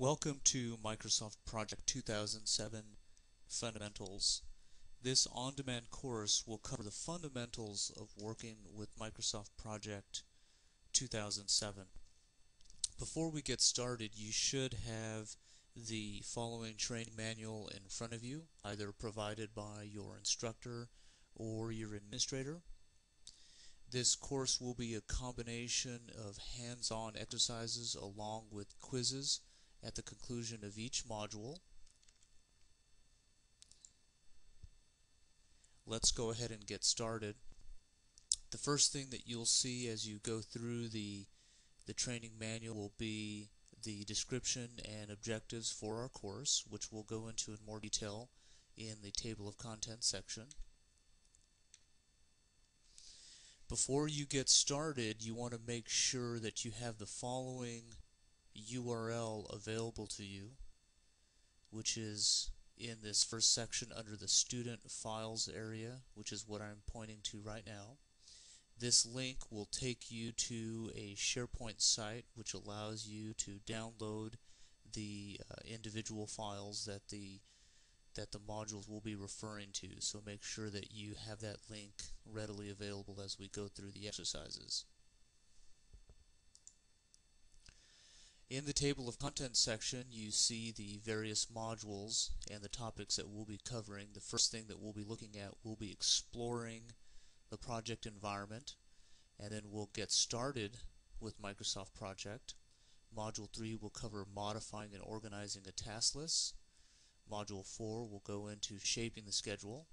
Welcome to Microsoft Project 2007 Fundamentals. This on-demand course will cover the fundamentals of working with Microsoft Project 2007. Before we get started, you should have the following training manual in front of you, either provided by your instructor or your administrator. This course will be a combination of hands-on exercises along with quizzes at the conclusion of each module. Let's go ahead and get started. The first thing that you'll see as you go through the, the training manual will be the description and objectives for our course, which we'll go into in more detail in the table of contents section. Before you get started, you want to make sure that you have the following URL available to you, which is in this first section under the student files area, which is what I'm pointing to right now. This link will take you to a SharePoint site which allows you to download the uh, individual files that the that the modules will be referring to. So make sure that you have that link readily available as we go through the exercises. In the table of contents section, you see the various modules and the topics that we'll be covering. The first thing that we'll be looking at will be exploring the project environment, and then we'll get started with Microsoft Project. Module 3 will cover modifying and organizing a task list. Module 4 will go into shaping the schedule.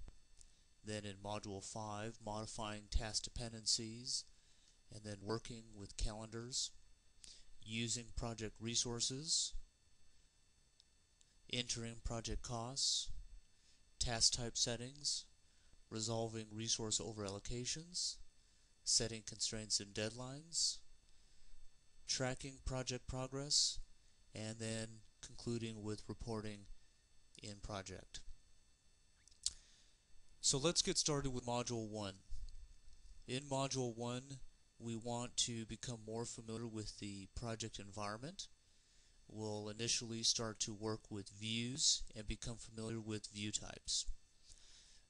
Then in Module 5, modifying task dependencies, and then working with calendars using project resources, entering project costs, task type settings, resolving resource overallocations, setting constraints and deadlines, tracking project progress, and then concluding with reporting in project. So let's get started with Module 1. In Module 1, we want to become more familiar with the project environment. We'll initially start to work with views and become familiar with view types.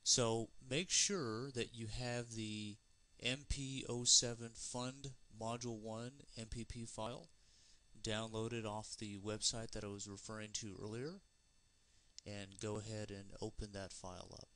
So make sure that you have the MP07 Fund Module 1 MPP file downloaded off the website that I was referring to earlier and go ahead and open that file up.